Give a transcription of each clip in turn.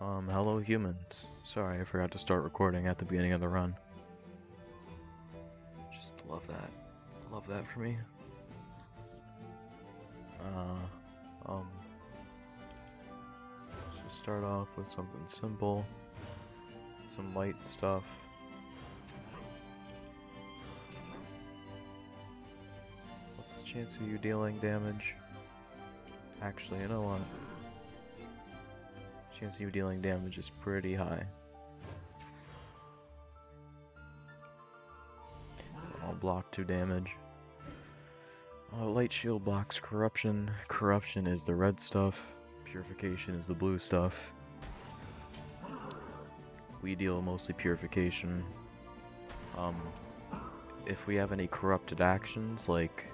Um, hello humans. Sorry, I forgot to start recording at the beginning of the run. Just love that. Love that for me. Uh, um, let's just start off with something simple. Some light stuff. What's the chance of you dealing damage? Actually, you know what? You dealing damage is pretty high. I'll block 2 damage. Uh, light shield blocks corruption. Corruption is the red stuff. Purification is the blue stuff. We deal mostly purification. Um, if we have any corrupted actions, like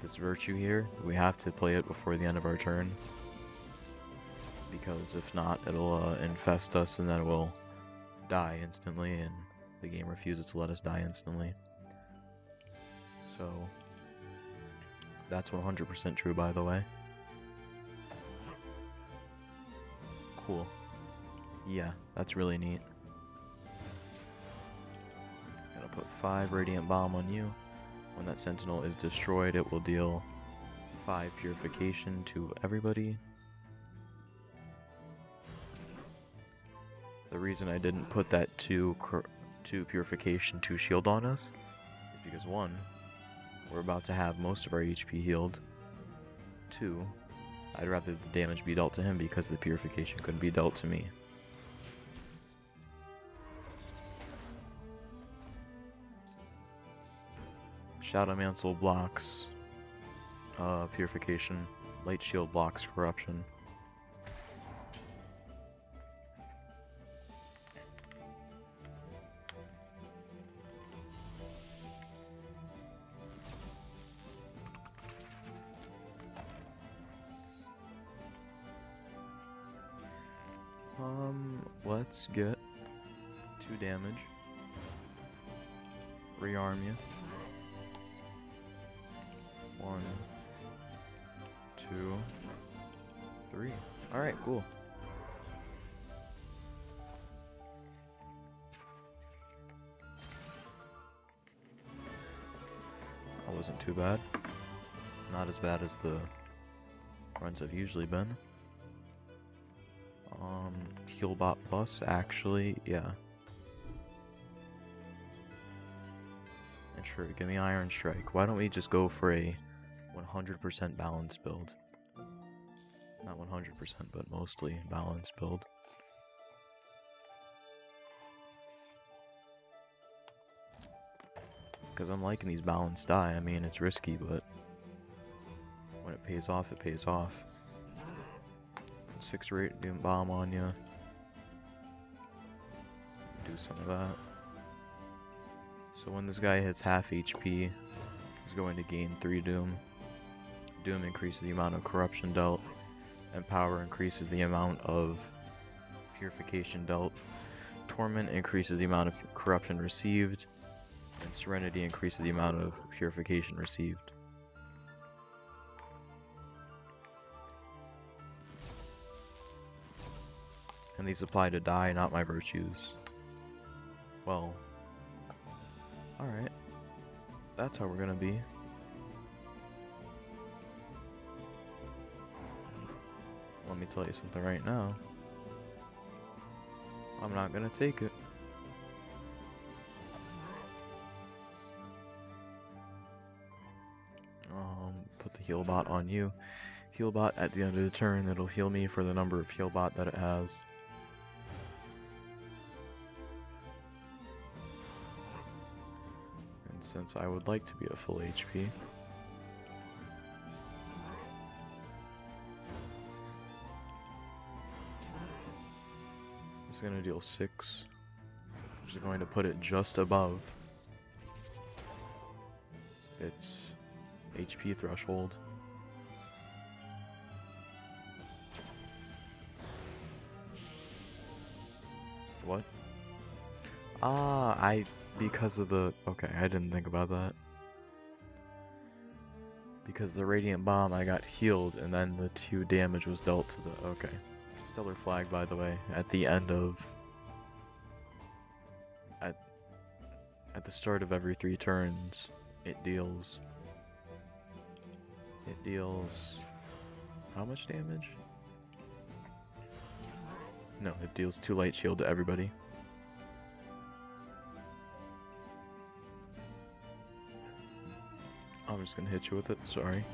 this virtue here, we have to play it before the end of our turn because if not, it'll uh, infest us and then we'll die instantly, and the game refuses to let us die instantly. So, that's 100% true, by the way. Cool. Yeah, that's really neat. Gonna put 5 Radiant Bomb on you. When that Sentinel is destroyed, it will deal 5 Purification to everybody. The reason I didn't put that 2, two Purification 2 shield on us is because 1, we're about to have most of our HP healed. 2, I'd rather the damage be dealt to him because the Purification couldn't be dealt to me. Shadowmantle blocks uh, Purification, Light Shield blocks Corruption. Let's get two damage. Rearm you. One, two, three. Alright, cool. That wasn't too bad. Not as bad as the runs have usually been. Um, Healbot Plus, actually, yeah. And sure, give me Iron Strike. Why don't we just go for a 100% balanced build? Not 100%, but mostly balanced build. Because I'm liking these balanced die. I mean, it's risky, but when it pays off, it pays off. Six radiant bomb on you. Do some of that. So when this guy hits half HP, he's going to gain 3 Doom. Doom increases the amount of corruption dealt, and power increases the amount of purification dealt. Torment increases the amount of corruption received, and Serenity increases the amount of purification received. And these apply to die, not my virtues. Well, alright. That's how we're gonna be. Let me tell you something right now. I'm not gonna take it. Um, put the heal bot on you. Heal bot at the end of the turn, it'll heal me for the number of heal bot that it has. Since I would like to be at full HP, it's gonna deal 6. I'm just going to put it just above its HP threshold. What? Ah, I because of the okay, I didn't think about that. Because the radiant bomb I got healed and then the two damage was dealt to the okay. Stellar flag, by the way, at the end of at at the start of every three turns, it deals it deals how much damage? No, it deals two light shield to everybody. I'm just gonna hit you with it, sorry.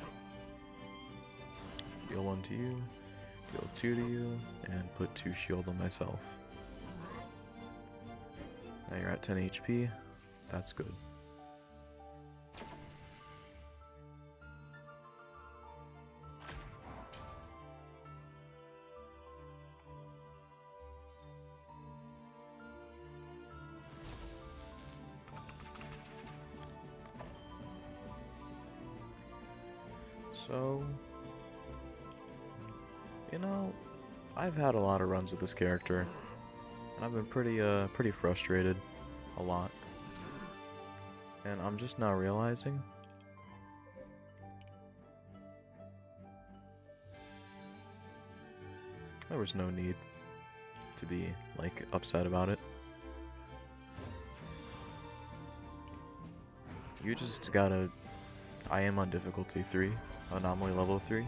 Deal one to you, deal two to you, and put two shield on myself. Now you're at 10 HP, that's good. So, you know, I've had a lot of runs with this character, and I've been pretty, uh, pretty frustrated, a lot. And I'm just now realizing there was no need to be, like, upset about it. You just gotta... I am on difficulty 3, anomaly level 3,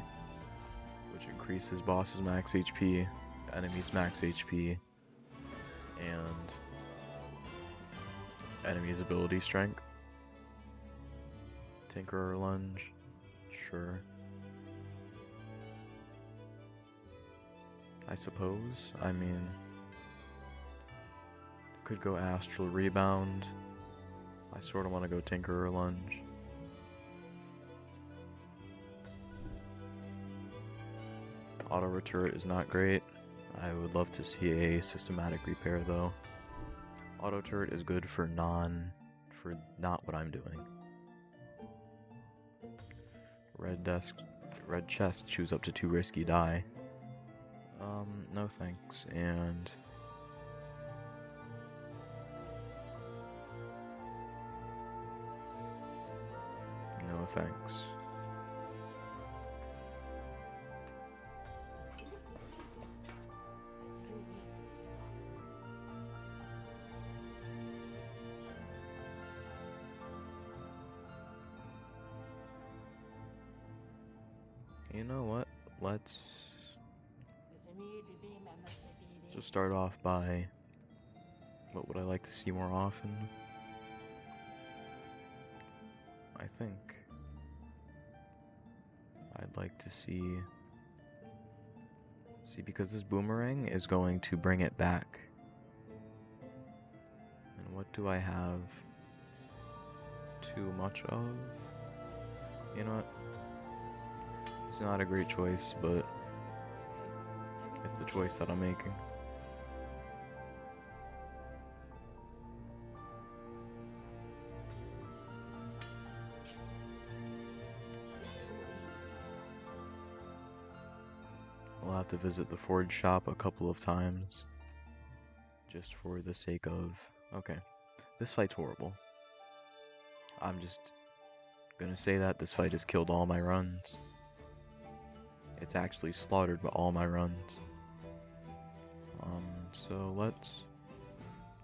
which increases boss's max HP, enemies max HP, and enemies ability strength. Tinkerer lunge, sure. I suppose. I mean, could go astral rebound. I sort of want to go Tinkerer lunge. Auto returret is not great. I would love to see a systematic repair though. Auto turret is good for non for not what I'm doing. Red desk red chest choose up to two risky die. Um, no thanks. And no thanks. You know what? Let's just start off by what would I like to see more often? I think I'd like to see see because this boomerang is going to bring it back. And what do I have too much of? You know what? It's not a great choice, but it's the choice that I'm making. I'll have to visit the Ford shop a couple of times. Just for the sake of... Okay. This fight's horrible. I'm just gonna say that this fight has killed all my runs. It's actually slaughtered by all my runs. Um, so let's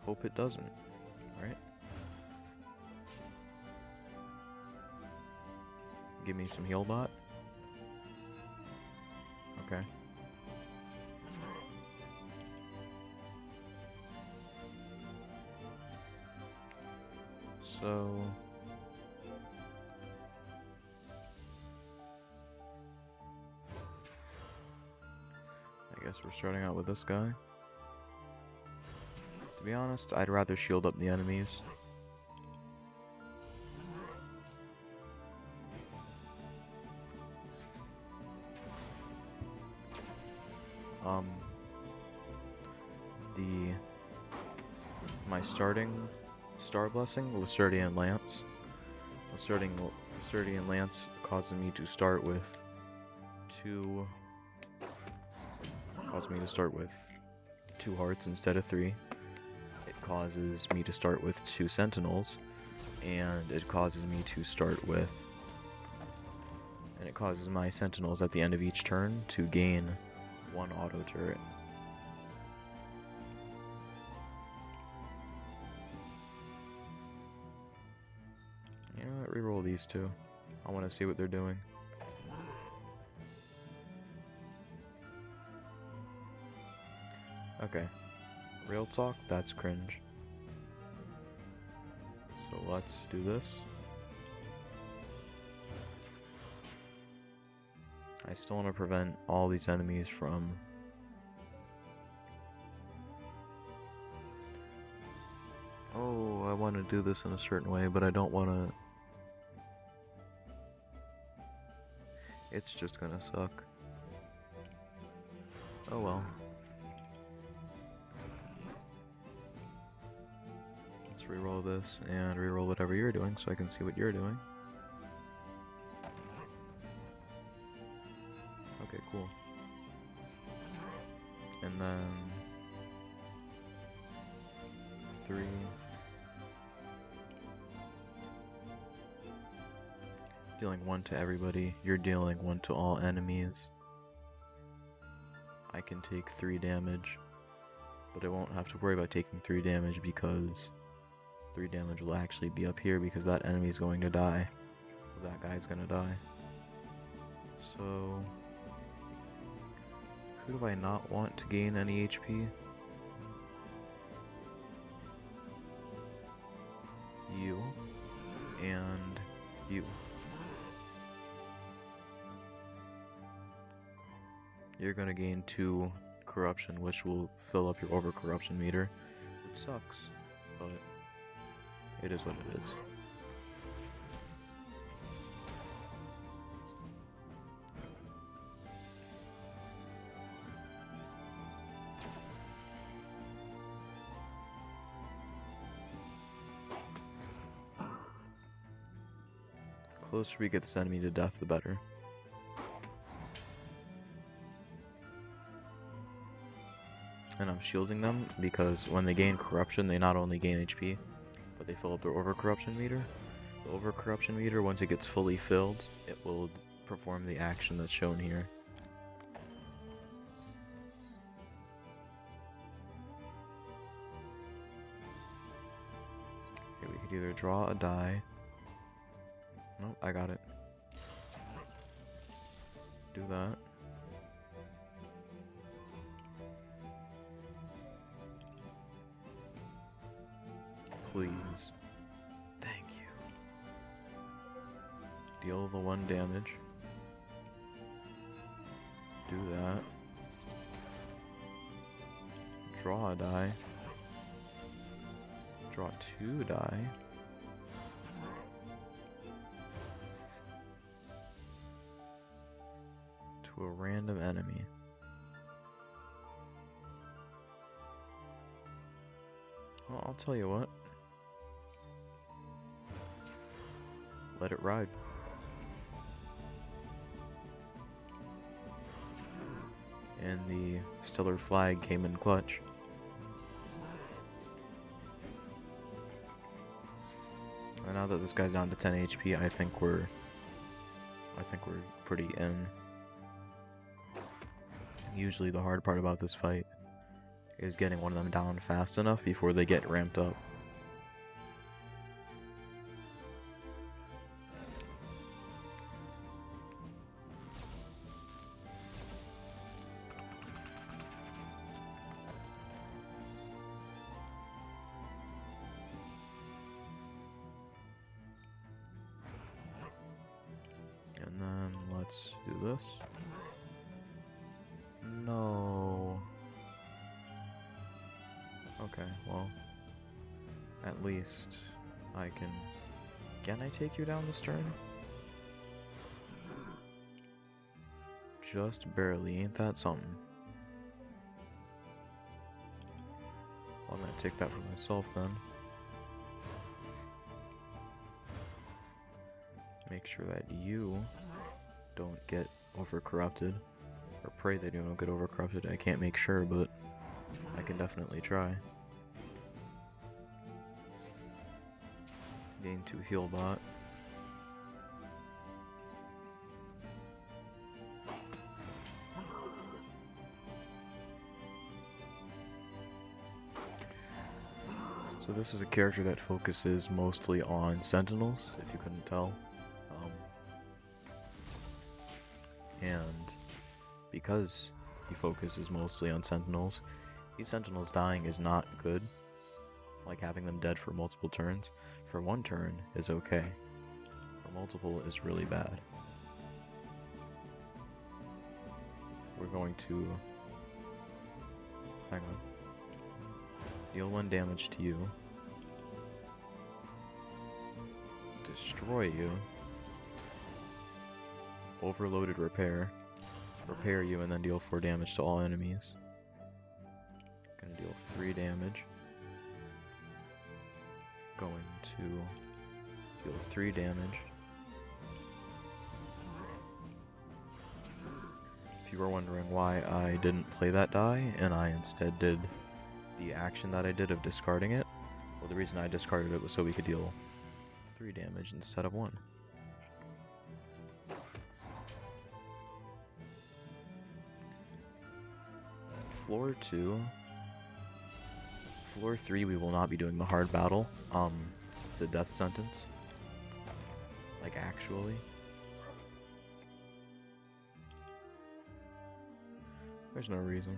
hope it doesn't, right? Give me some heal bot. Okay. So We're starting out with this guy. To be honest, I'd rather shield up the enemies. Um, the my starting star blessing, Lacertian Lance. Lacertian, Lacertian Lance causes me to start with two caused me to start with two hearts instead of three. It causes me to start with two sentinels, and it causes me to start with... And it causes my sentinels at the end of each turn to gain one auto turret. You know what, reroll these two. I want to see what they're doing. Okay. Real talk, that's cringe. So let's do this. I still want to prevent all these enemies from Oh, I want to do this in a certain way, but I don't want to It's just gonna suck. Oh well. Re-roll this and re-roll whatever you're doing so I can see what you're doing. Okay, cool. And then three dealing one to everybody. You're dealing one to all enemies. I can take three damage, but I won't have to worry about taking three damage because three damage will actually be up here because that enemy is going to die. That guy's gonna die. So, who do I not want to gain any HP? You and you. you're gonna gain two corruption, which will fill up your over corruption meter, which sucks, but it is what it is. Closer we get this enemy to death, the better. and I'm shielding them because when they gain corruption, they not only gain HP, they fill up their overcorruption meter. The overcorruption meter, once it gets fully filled, it will perform the action that's shown here. Okay, we could either draw a die. Nope, I got it. Do that. Please. Thank you. Deal the one damage. Do that. Draw a die. Draw two die. To a random enemy. Well, I'll tell you what. Let it ride. And the stellar flag came in clutch. And now that this guy's down to 10 HP, I think we're I think we're pretty in. Usually the hard part about this fight is getting one of them down fast enough before they get ramped up. Take you down the stern? Just barely, ain't that something? I'm gonna take that for myself then. Make sure that you don't get over corrupted. Or pray that you don't get over corrupted. I can't make sure, but I can definitely try. Gain 2 heal bot. this is a character that focuses mostly on sentinels, if you couldn't tell. Um, and because he focuses mostly on sentinels, these sentinels dying is not good. Like having them dead for multiple turns. For one turn is okay. For multiple is really bad. We're going to... Hang on deal one damage to you, Destroy you. Overloaded repair. Repair you and then deal 4 damage to all enemies. Gonna deal 3 damage. Going to deal 3 damage. If you were wondering why I didn't play that die and I instead did the action that I did of discarding it, well the reason I discarded it was so we could deal 3 damage instead of 1. floor 2. Floor 3 we will not be doing the hard battle. Um, it's a death sentence. Like, actually. There's no reason.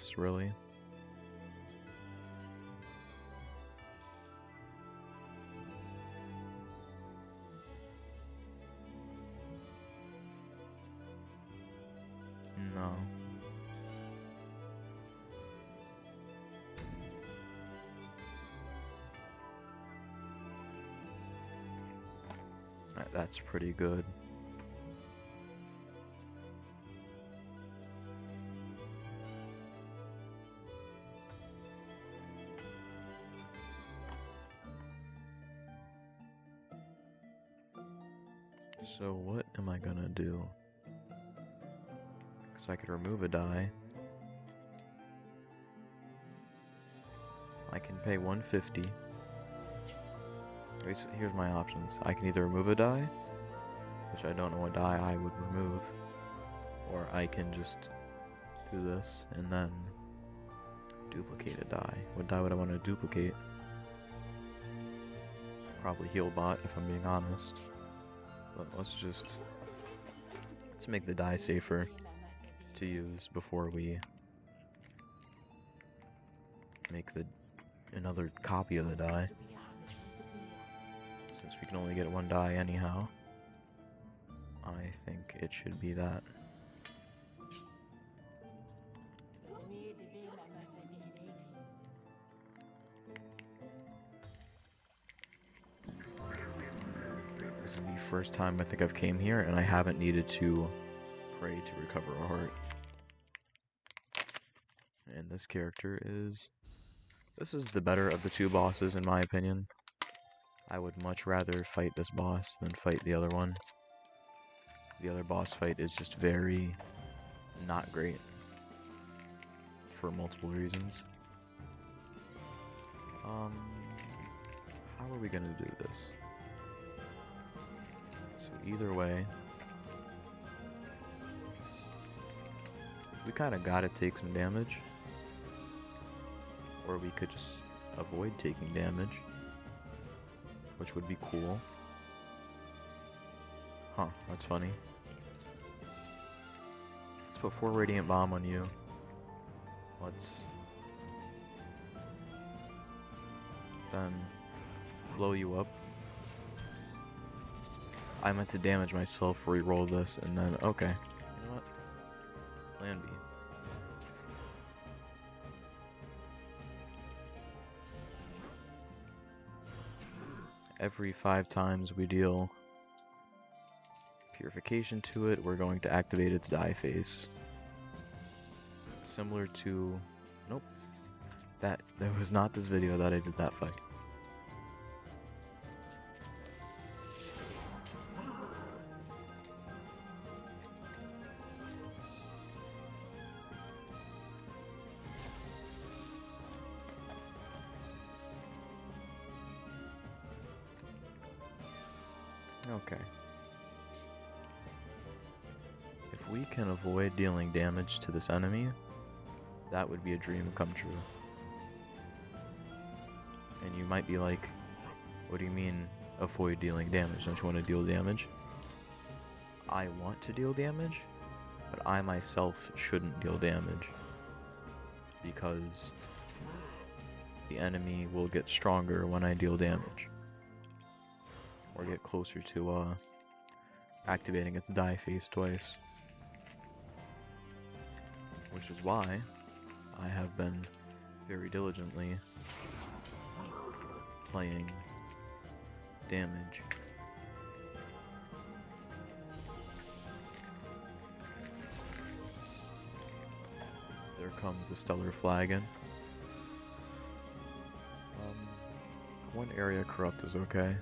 This really. No. That's pretty good. I could remove a die. I can pay 150. Here's my options. I can either remove a die, which I don't know what die I would remove, or I can just do this and then duplicate a die. What die would I want to duplicate? Probably Healbot, if I'm being honest. But let's just let's make the die safer to use before we make the another copy of the die. Since we can only get one die anyhow, I think it should be that. This is the first time I think I've came here and I haven't needed to pray to recover a heart. This character is... This is the better of the two bosses in my opinion. I would much rather fight this boss than fight the other one. The other boss fight is just very not great for multiple reasons. Um, how are we gonna do this? So either way, we kind of gotta take some damage. Or we could just avoid taking damage. Which would be cool. Huh, that's funny. Let's put 4 Radiant Bomb on you. Let's... Then blow you up. I meant to damage myself, re-roll this, and then, okay. You know what? Plan B. Every five times we deal purification to it, we're going to activate its die phase. Similar to... Nope. That, that was not this video that I did that fight. Okay. If we can avoid dealing damage to this enemy, that would be a dream come true. And you might be like, what do you mean avoid dealing damage? Don't you want to deal damage? I want to deal damage, but I myself shouldn't deal damage. Because the enemy will get stronger when I deal damage. Or get closer to uh, activating its die phase twice. Which is why I have been very diligently playing damage. There comes the Stellar Flagon. Um, one area corrupt is okay.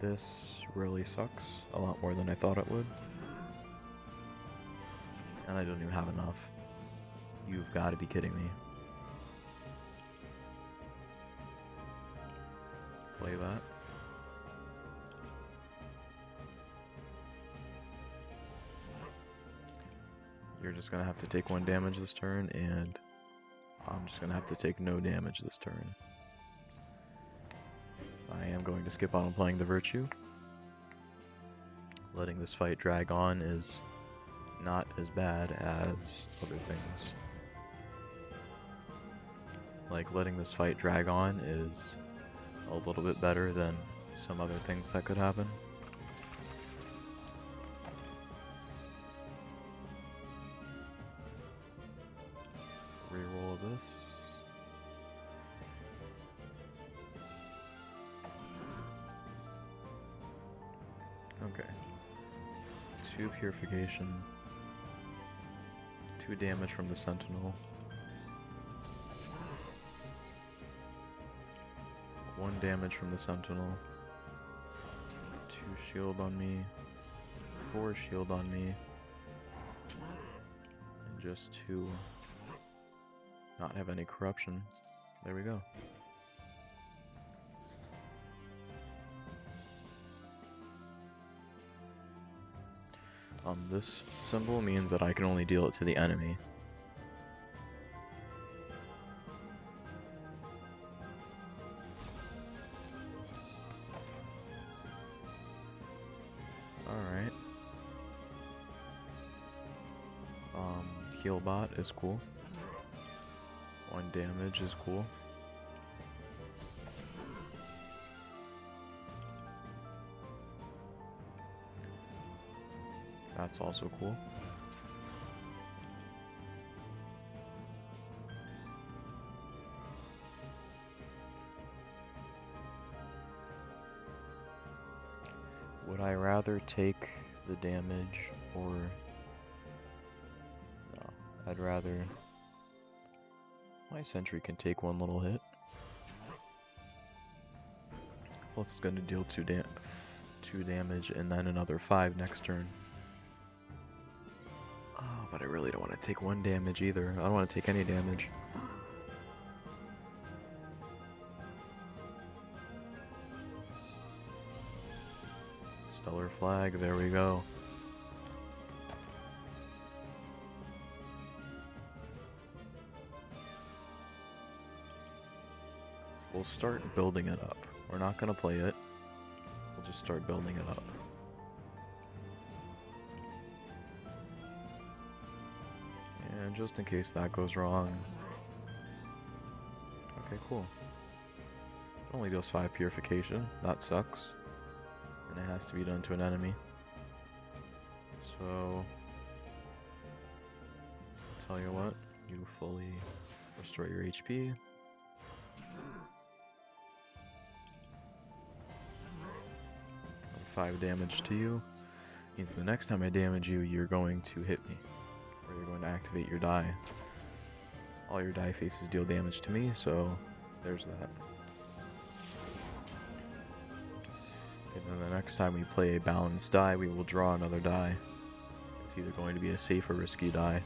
This really sucks a lot more than I thought it would. And I don't even have enough. You've got to be kidding me. Play that. You're just gonna have to take one damage this turn, and I'm just gonna have to take no damage this turn. I am going to skip on playing the Virtue. Letting this fight drag on is not as bad as other things. Like, letting this fight drag on is a little bit better than some other things that could happen. Purification. Two damage from the sentinel. One damage from the sentinel. Two shield on me. Four shield on me. And just two not have any corruption. There we go. Um, this symbol means that I can only deal it to the enemy. Alright. Um, Healbot is cool. One damage is cool. That's also cool. Would I rather take the damage or... No, I'd rather... My sentry can take one little hit. Plus it's going to deal two, da two damage and then another five next turn. To take one damage either. I don't want to take any damage. Stellar flag, there we go. We'll start building it up. We're not gonna play it. We'll just start building it up. Just in case that goes wrong. Okay, cool. It only deals 5 purification. That sucks. And it has to be done to an enemy. So... Tell you what, you fully restore your HP. Five damage to you. Means the next time I damage you, you're going to hit me activate your die. All your die faces deal damage to me, so there's that. And then the next time we play a balanced die, we will draw another die. It's either going to be a safe or risky die.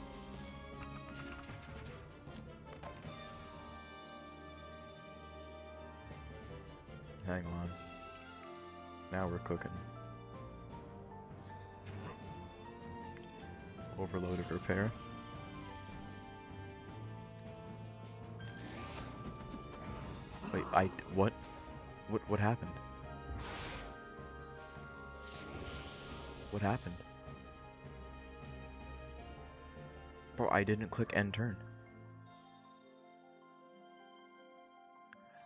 Hang on. Now we're cooking. Overload of repair. Wait, I what? What what happened? What happened? Bro, I didn't click end turn.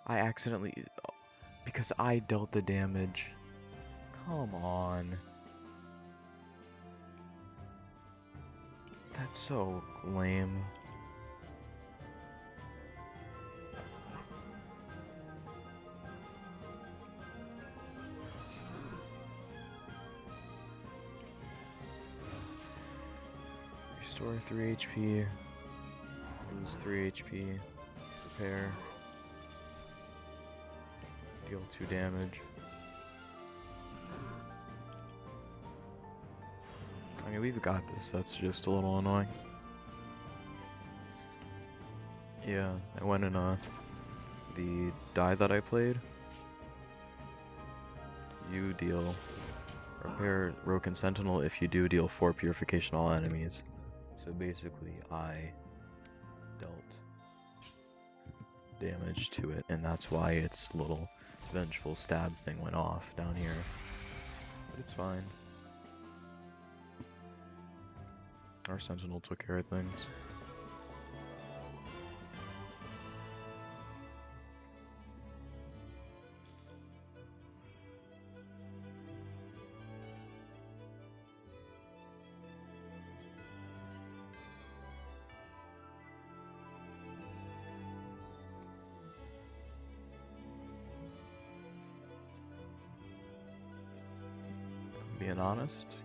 I accidentally because I dealt the damage. Come on. That's so lame. Restore 3 HP. Lose 3 HP. Repair. Deal 2 damage. I mean, we've got this. That's just a little annoying. Yeah, I went in uh, the die that I played. You deal repair Broken Sentinel if you do deal 4 purification all enemies. So basically, I dealt damage to it, and that's why its little vengeful stab thing went off down here. But it's fine. Our sentinel took care of things.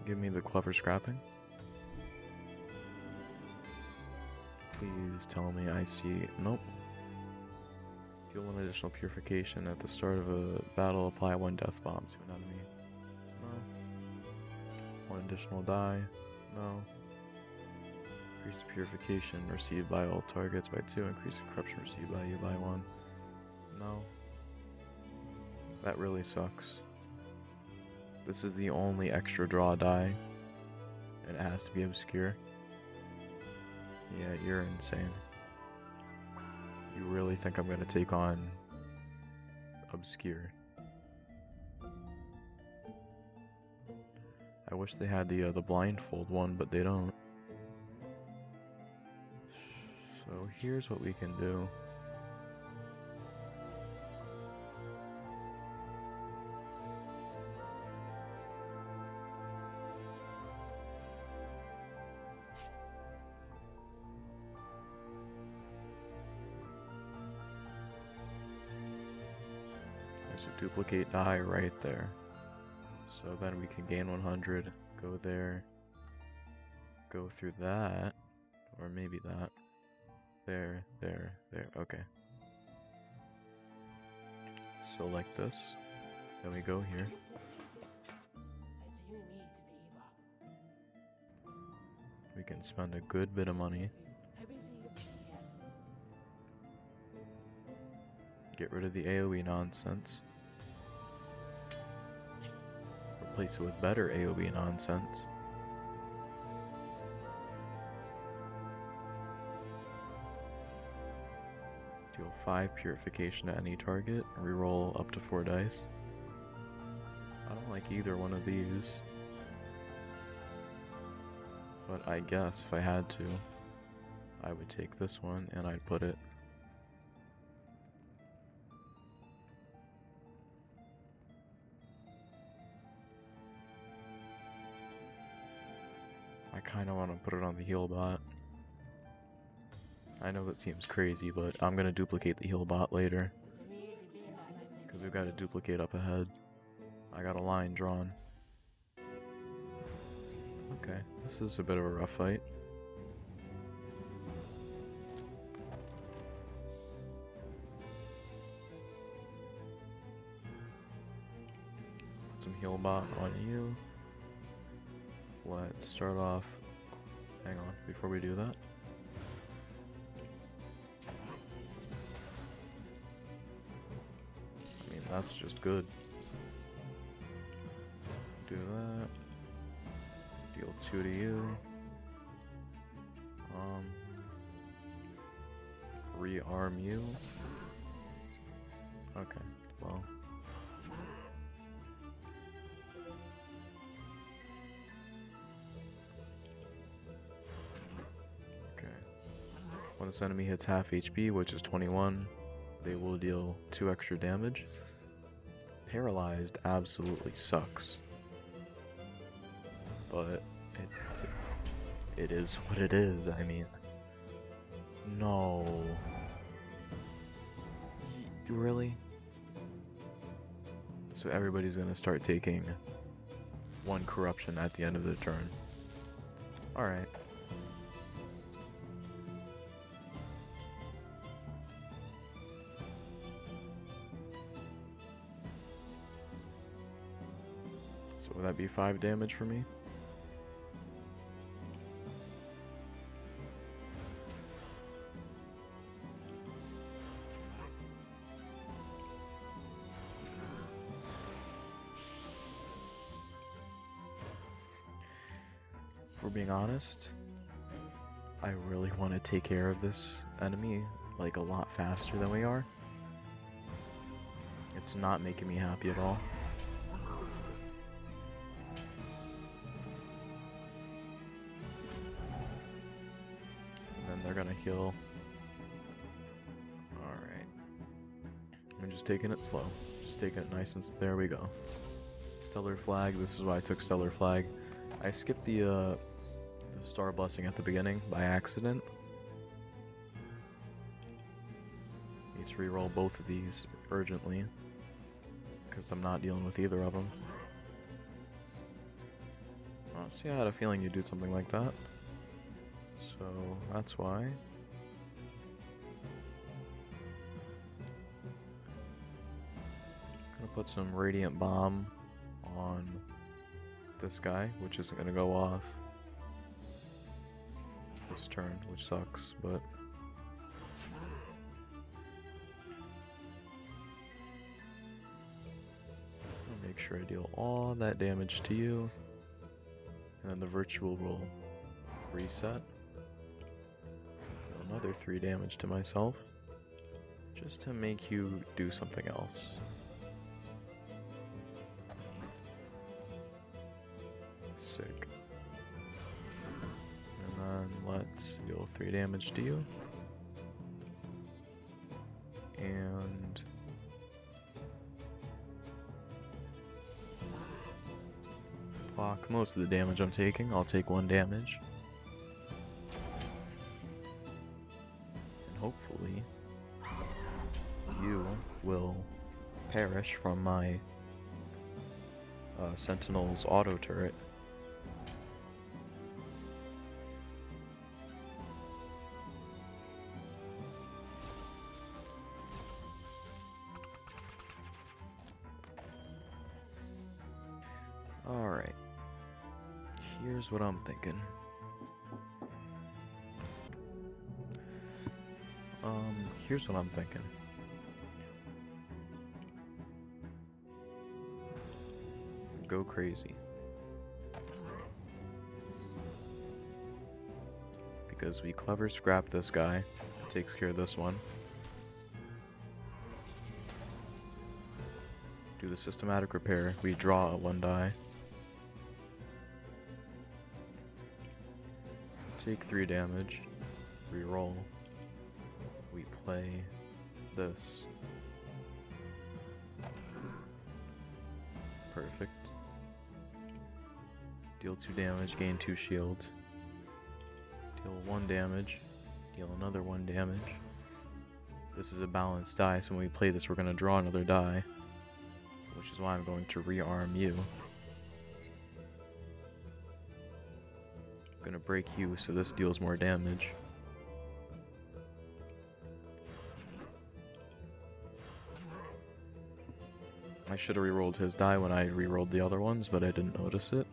Give me the clever scrapping. Please tell me I see. Nope. Deal one additional purification at the start of a battle. Apply one death bomb to an enemy. No. One additional die. No. Increase the purification received by all targets by two. Increase the corruption received by you by one. No. That really sucks. This is the only extra draw die. And it has to be obscure. Yeah, you're insane. You really think I'm gonna take on obscure? I wish they had the uh, the blindfold one, but they don't. So here's what we can do. Duplicate die right there. So then we can gain 100, go there, go through that, or maybe that. There, there, there, okay. So like this, then we go here. We can spend a good bit of money. Get rid of the AoE nonsense. Replace it with better AoE nonsense. Deal 5 purification to any target, reroll up to 4 dice. I don't like either one of these. But I guess if I had to, I would take this one and I'd put it kind of want to put it on the heal bot. I know that seems crazy, but I'm going to duplicate the heal bot later. Because we've got to duplicate up ahead. I got a line drawn. Okay, this is a bit of a rough fight. Put some heal bot on you. Let's start off. Hang on, before we do that. I mean, That's just good. Do that. Deal two to you. Um, rearm you. Okay, this enemy hits half HP, which is 21, they will deal 2 extra damage. Paralyzed absolutely sucks. But it, it is what it is, I mean. No. Really? So everybody's gonna start taking one corruption at the end of the turn. Alright. Would that be five damage for me? We're being honest, I really want to take care of this enemy like a lot faster than we are. It's not making me happy at all. Taking it slow. Just taking it nice and there we go. Stellar flag, this is why I took stellar flag. I skipped the uh the star blessing at the beginning by accident. Need to reroll both of these urgently. Because I'm not dealing with either of them. Oh, see, I had a feeling you'd do something like that. So, that's why. Put some Radiant Bomb on this guy, which isn't gonna go off this turn, which sucks, but I'll make sure I deal all that damage to you. And then the virtual will reset. Another three damage to myself. Just to make you do something else. Let's deal three damage to you. And block most of the damage I'm taking. I'll take one damage. And hopefully you will perish from my uh, Sentinel's auto turret. Here's what I'm thinking. Um, here's what I'm thinking. Go crazy. Because we clever scrap this guy, takes care of this one. Do the systematic repair, we draw a one die. Take three damage, reroll. We play this. Perfect. Deal two damage, gain two shields. Deal one damage, deal another one damage. This is a balanced die, so when we play this, we're gonna draw another die. Which is why I'm going to rearm you. Gonna break you, so this deals more damage. I should have rerolled his die when I rerolled the other ones, but I didn't notice it.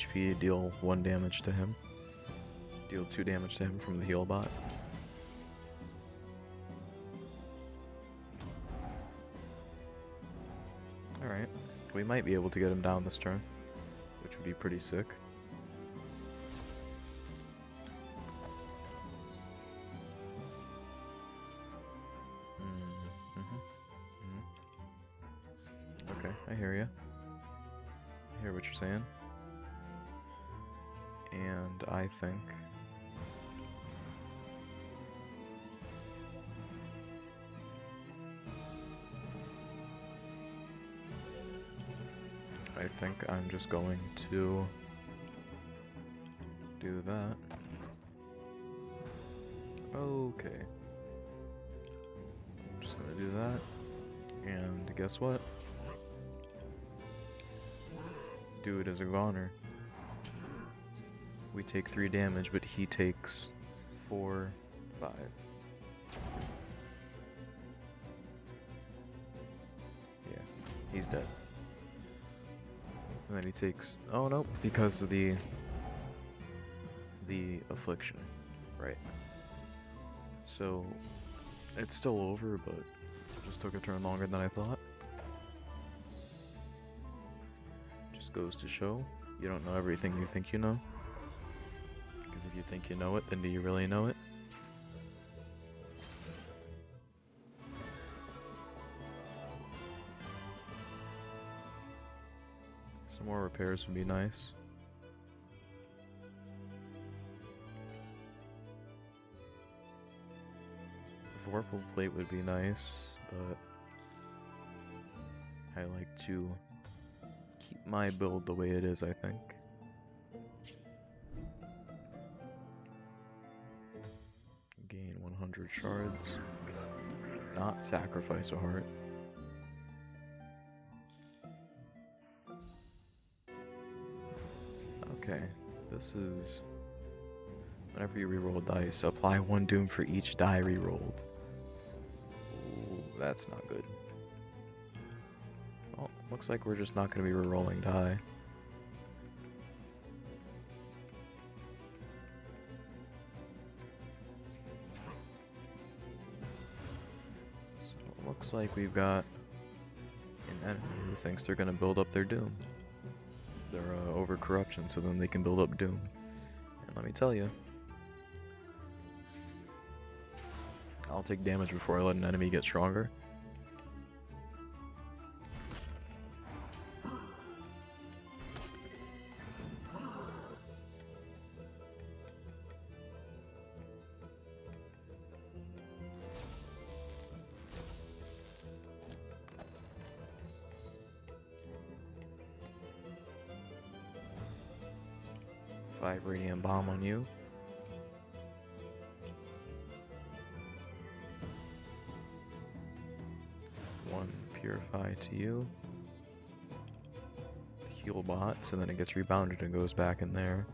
HP, deal 1 damage to him. Deal 2 damage to him from the heal bot. Alright, we might be able to get him down this turn, which would be pretty sick. Going to do that. Okay. I'm Just gonna do that. And guess what? Do it as a goner. We take 3 damage, but he takes 4, 5. Yeah, he's dead. And then he takes. Oh no, because of the the affliction, right? So it's still over, but it just took a turn longer than I thought. Just goes to show you don't know everything you think you know. Because if you think you know it, then do you really know it? More repairs would be nice. Vorpal plate would be nice, but I like to keep my build the way it is, I think. Gain 100 shards. Not sacrifice a heart. Okay, this is... Whenever you reroll dice, apply one doom for each die rerolled. Ooh, that's not good. Well, looks like we're just not going to be rerolling die. So, looks like we've got an enemy who thinks they're going to build up their doom. They're uh, over corruption, so then they can build up doom. And let me tell you, I'll take damage before I let an enemy get stronger. Bomb on you. One purify to you. Heal bot, so then it gets rebounded and goes back in there.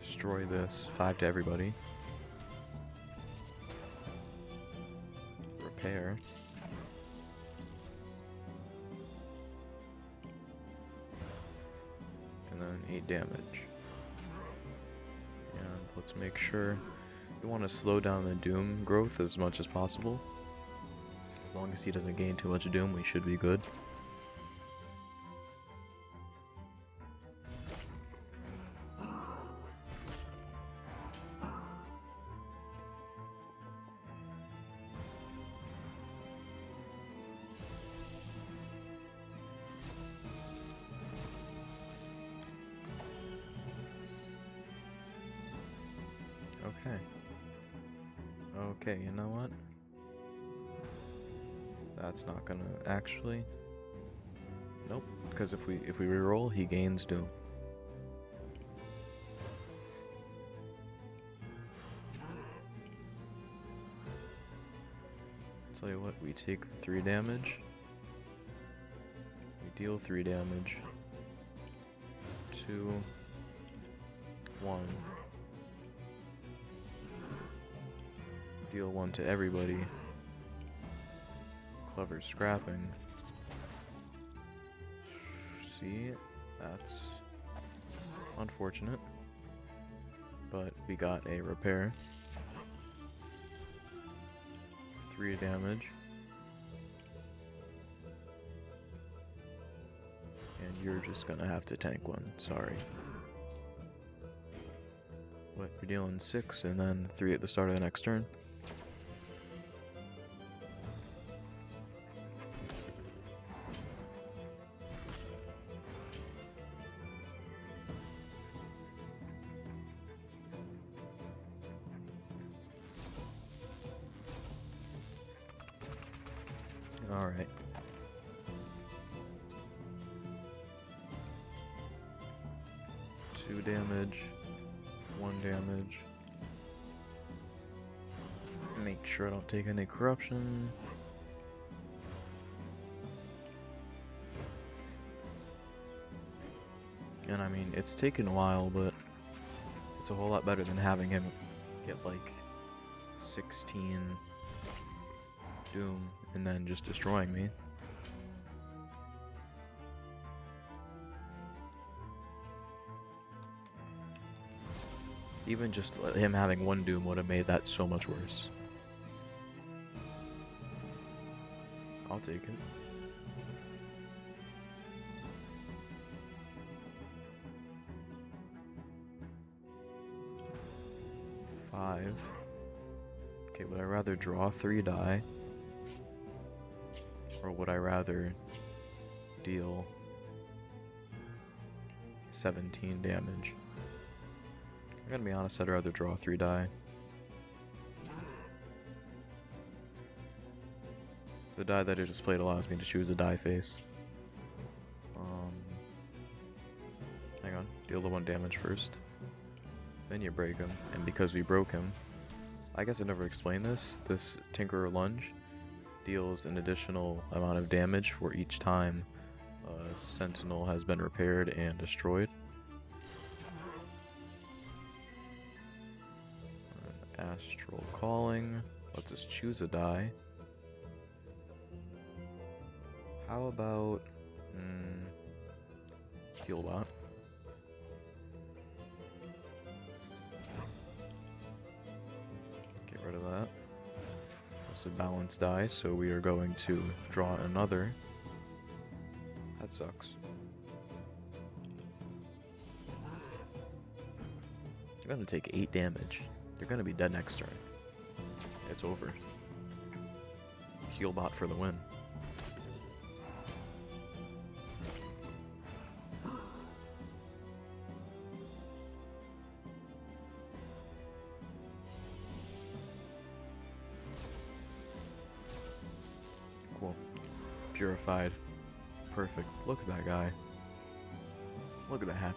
Destroy this. Five to everybody. Repair. Damage. And let's make sure we want to slow down the Doom growth as much as possible. As long as he doesn't gain too much Doom, we should be good. Actually. Nope, because if we if we reroll, he gains doom. Tell you what, we take three damage. We deal three damage. Two. One. Deal one to everybody. Clever scrapping. See, that's unfortunate. But we got a repair. Three damage. And you're just gonna have to tank one, sorry. What, you're dealing six and then three at the start of the next turn? Take any corruption. And I mean, it's taken a while, but it's a whole lot better than having him get like 16 Doom and then just destroying me. Even just uh, him having one Doom would have made that so much worse. I'll take it. Five. Okay, would I rather draw three die? Or would I rather deal 17 damage? I'm gonna be honest, I'd rather draw three die. The die that I just played allows me to choose a die face. Um, hang on, deal the one damage first. Then you break him, and because we broke him, I guess I never explained this, this Tinkerer Lunge deals an additional amount of damage for each time a Sentinel has been repaired and destroyed. Astral Calling lets us just choose a die. How about mm, Healbot? Get rid of that. That's a balanced die, so we are going to draw another. That sucks. You're gonna take 8 damage. You're gonna be dead next turn. It's over. Healbot for the win.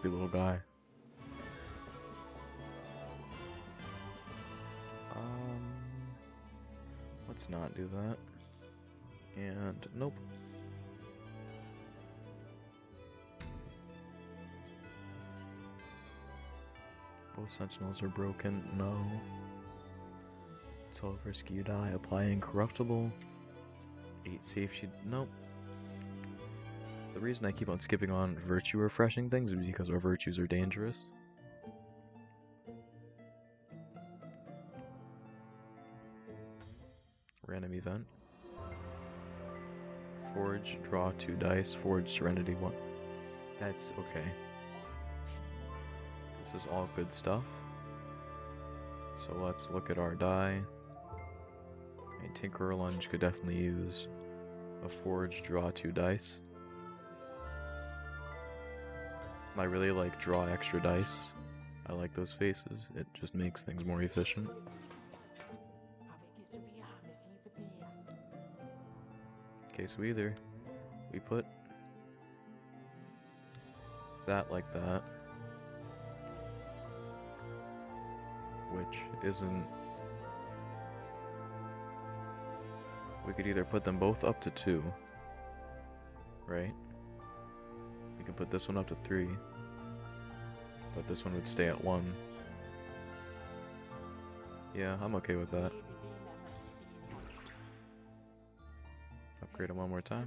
Happy little guy. Um, let's not do that. And nope. Both sentinels are broken. No. 12 risky you die. Apply incorruptible. 8 safe shield. Nope. The reason I keep on skipping on virtue refreshing things is because our virtues are dangerous. Random event. Forge, draw two dice, forge serenity one. That's okay. This is all good stuff. So let's look at our die. A Tinkerer Lunge could definitely use a Forge, draw two dice. I really like draw extra dice. I like those faces. It just makes things more efficient. Okay, so either we put that like that, which isn't. We could either put them both up to two, right? Put this one up to three, but this one would stay at one. Yeah, I'm okay with that. upgrade him one more time.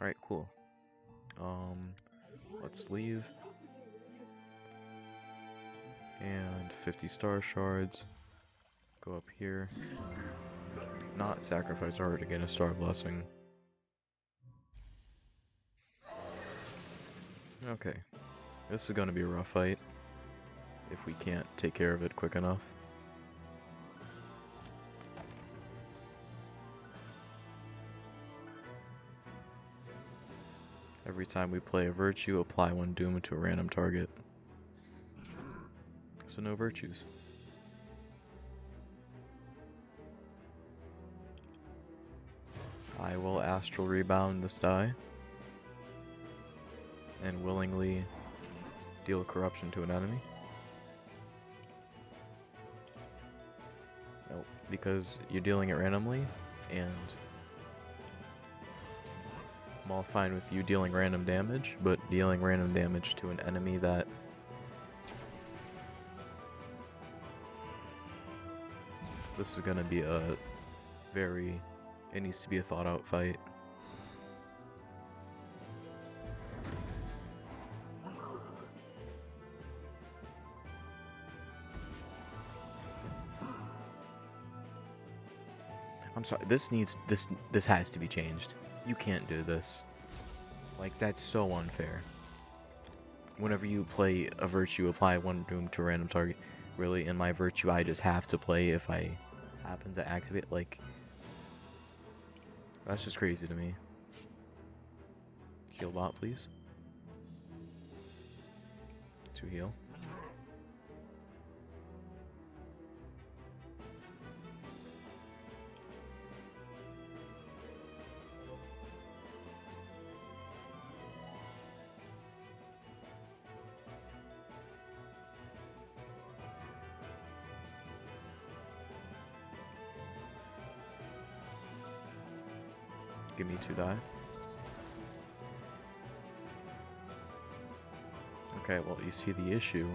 Alright, cool. Um, let's leave. And 50 star shards. Go up here. Not sacrifice art to get a star blessing. Okay. This is gonna be a rough fight. If we can't take care of it quick enough. Every time we play a virtue, apply one doom to a random target. So no virtues. I will astral rebound this die and willingly deal corruption to an enemy. Nope, because you're dealing it randomly and I'm all fine with you dealing random damage, but dealing random damage to an enemy that this is gonna be a very it needs to be a thought out fight. I'm sorry, this needs this this has to be changed. You can't do this. Like that's so unfair. Whenever you play a virtue, apply one doom to a random target. Really, in my virtue, I just have to play if I happen to activate. Like, that's just crazy to me. Heal bot, please. To heal. Two die. Okay, well, you see the issue.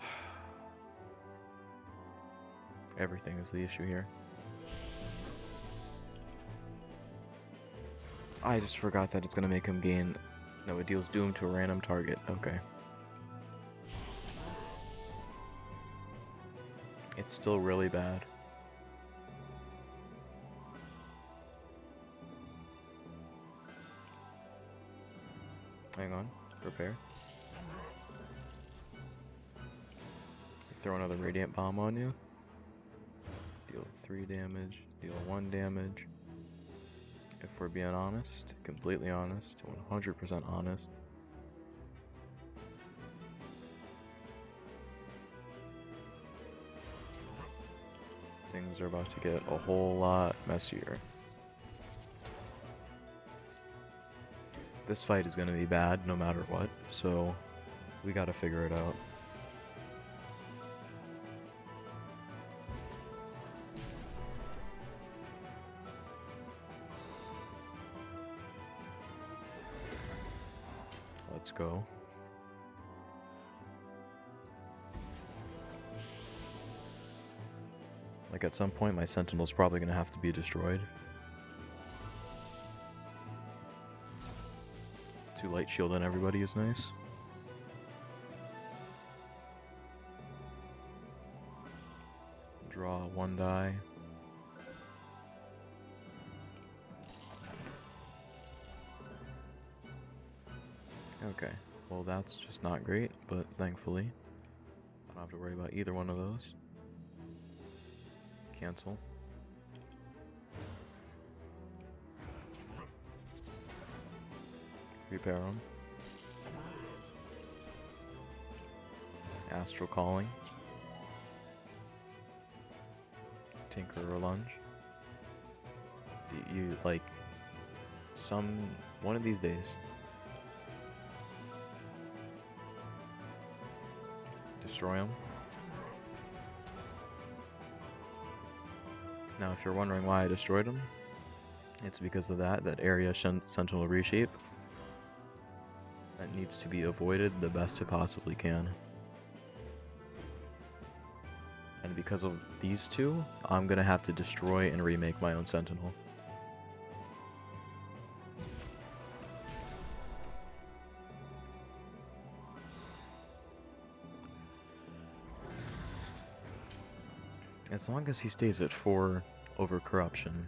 Everything is the issue here. I just forgot that it's gonna make him gain... No, it deals doom to a random target. Okay. It's still really bad. Hang on. Prepare. Throw another Radiant Bomb on you. Deal 3 damage. Deal 1 damage. If we're being honest, completely honest, 100% honest. Things are about to get a whole lot messier. This fight is going to be bad no matter what, so we got to figure it out. Let's go. Like at some point my sentinel's probably gonna have to be destroyed. Two light shield on everybody is nice. Draw one die. Okay, well that's just not great, but thankfully I don't have to worry about either one of those. Cancel. Repair them. Astral Calling. Tinker or Lunge. You, you, like, some, one of these days. Destroy them. Now, if you're wondering why I destroyed them, it's because of that, that area sentinel reshape needs to be avoided the best it possibly can. And And because of these two, I'm gonna have to destroy and remake my own Sentinel. As long as he stays at 4 over corruption.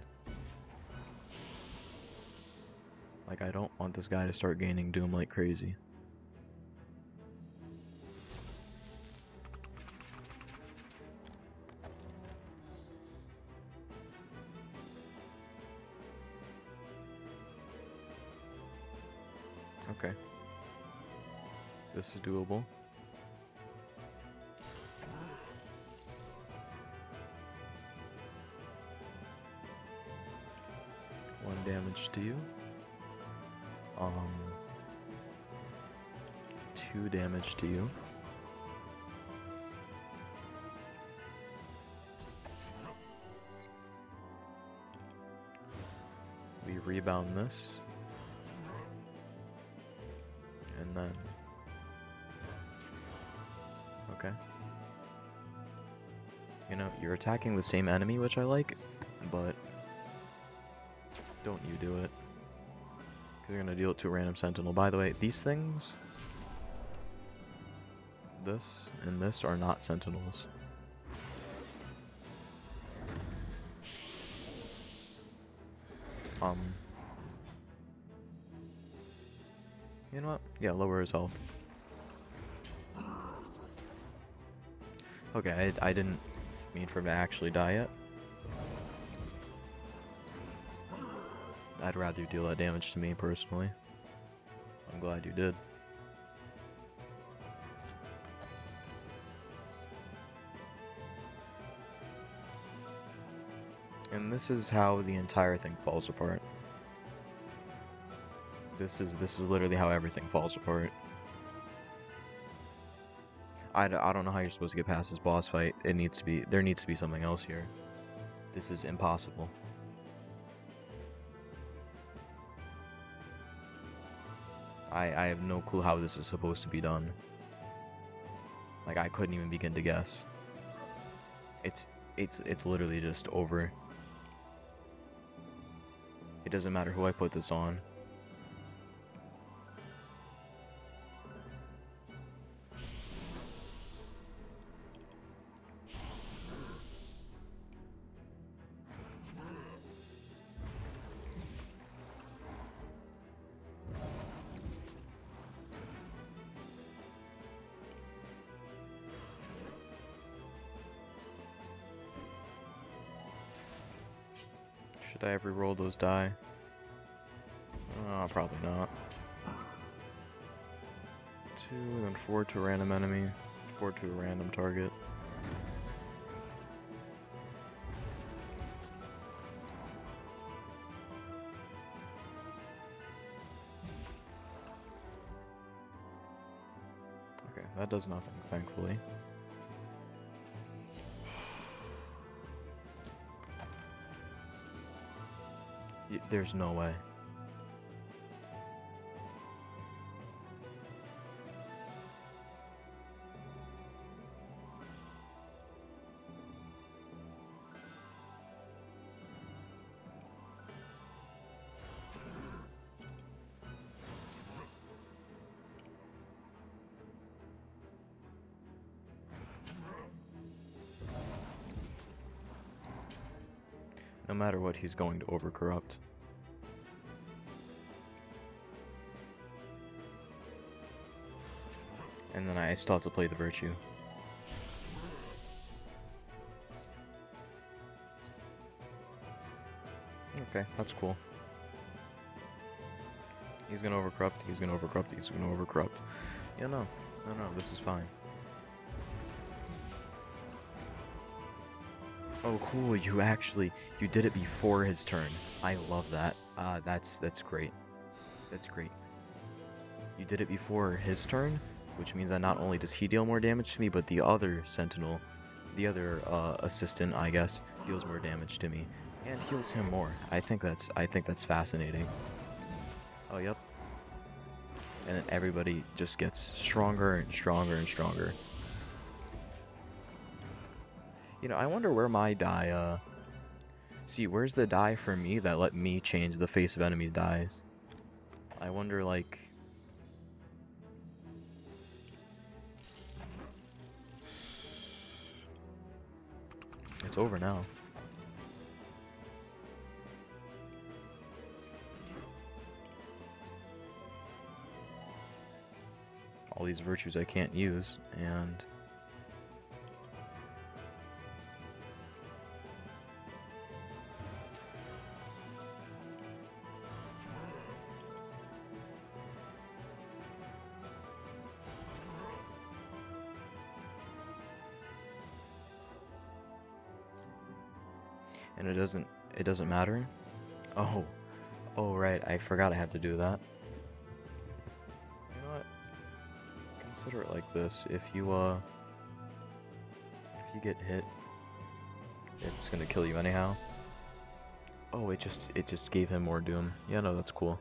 Like, I don't want this guy to start gaining Doom like crazy. Okay. This is doable. One damage to you. Um, two damage to you. We rebound this. And then... Okay. You know, you're attacking the same enemy, which I like, but don't you do it. You're to deal it to a random sentinel. By the way, these things, this and this are not sentinels. Um, you know what? Yeah, lower his health. Okay, I, I didn't mean for him to actually die yet. I'd rather you deal that damage to me personally. I'm glad you did. And this is how the entire thing falls apart. This is this is literally how everything falls apart. I I don't know how you're supposed to get past this boss fight. It needs to be there needs to be something else here. This is impossible. I, I have no clue how this is supposed to be done. Like I couldn't even begin to guess. It's it's it's literally just over. It doesn't matter who I put this on. Should I ever roll those die? Oh, probably not. Two, and then four to a random enemy, four to a random target. Okay, that does nothing, thankfully. There's no way. Matter what, he's going to overcorrupt. And then I still have to play the virtue. Okay, that's cool. He's gonna overcorrupt, he's gonna overcorrupt, he's gonna overcorrupt. Yeah, no. No, no, this is fine. Oh, cool, you actually, you did it before his turn. I love that. Uh, that's, that's great. That's great. You did it before his turn, which means that not only does he deal more damage to me, but the other sentinel, the other uh, assistant, I guess, deals more damage to me and heals him more. I think that's I think that's fascinating. Oh, yep. And then everybody just gets stronger and stronger and stronger. You know, I wonder where my die, uh... See, where's the die for me that let me change the face of enemies' dies? I wonder, like... It's over now. All these virtues I can't use, and... it doesn't matter? Oh, oh right, I forgot I have to do that. You know what? Consider it like this, if you, uh, if you get hit, it's gonna kill you anyhow. Oh, it just, it just gave him more doom. Yeah, no, that's cool.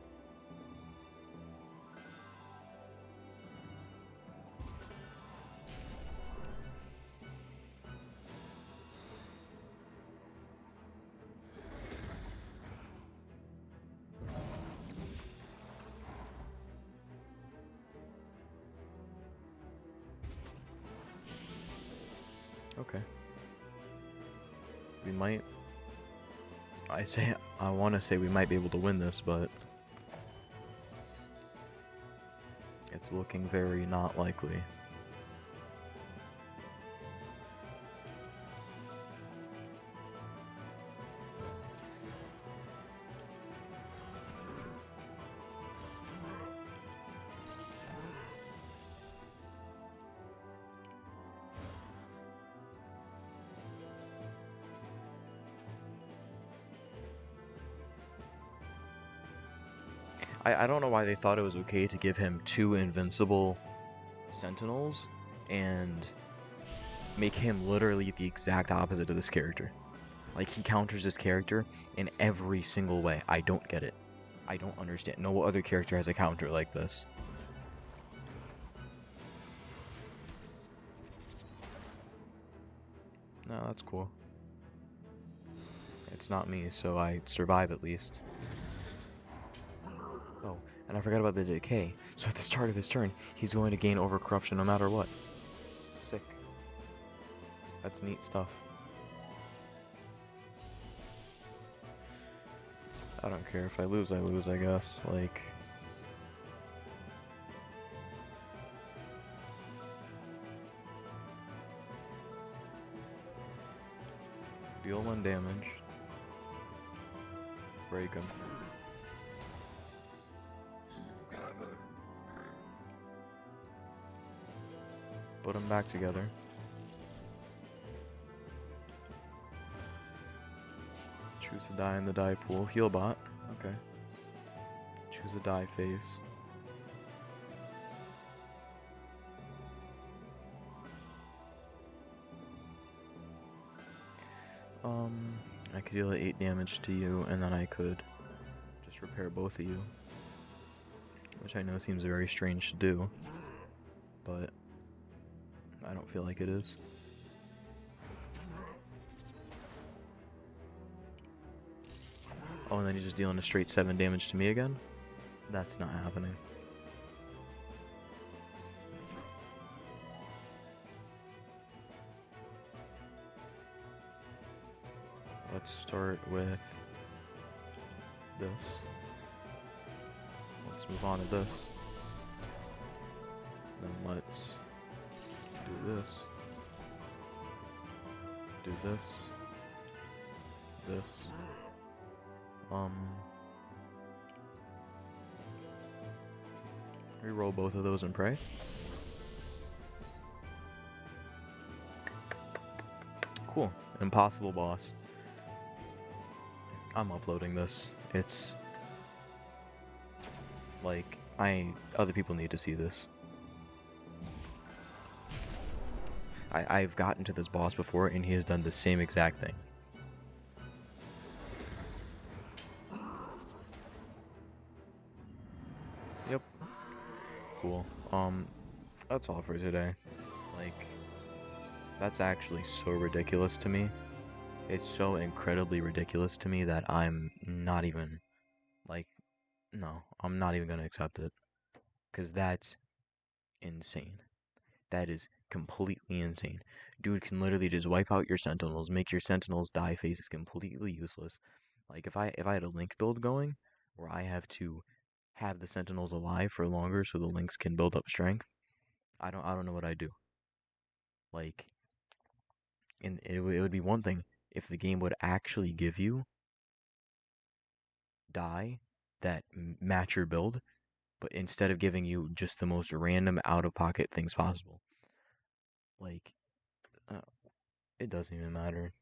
Say we might be able to win this, but... It's looking very not likely. I, I don't know why they thought it was okay to give him two invincible sentinels and make him literally the exact opposite of this character. Like he counters this character in every single way. I don't get it. I don't understand. No other character has a counter like this. No, that's cool. It's not me, so I survive at least. And I forgot about the decay. So at the start of his turn, he's going to gain over corruption no matter what. Sick. That's neat stuff. I don't care. If I lose, I lose, I guess. Like... Deal one damage. Break him. Put them back together. Choose a die in the die pool. Heal bot. Okay. Choose a die face. Um, I could deal 8 damage to you, and then I could just repair both of you. Which I know seems very strange to do, but I don't feel like it is. Oh, and then he's just dealing a straight 7 damage to me again? That's not happening. Let's start with this. Let's move on to this. Then let's this. Do this. This. Um. Reroll both of those and pray. Cool. Impossible boss. I'm uploading this. It's like I other people need to see this. I, I've gotten to this boss before and he has done the same exact thing. Yep. Cool. Um, that's all for today. Like, That's actually so ridiculous to me. It's so incredibly ridiculous to me that I'm not even like no, I'm not even to accept it cuz that's insane. That is completely insane. Dude can literally just wipe out your sentinels, make your sentinels die faces completely useless. Like if I if I had a link build going where I have to have the sentinels alive for longer so the links can build up strength, I don't I don't know what I'd do. Like and it, it would be one thing if the game would actually give you die that match your build, but instead of giving you just the most random out of pocket things possible. Like, uh, it doesn't even matter.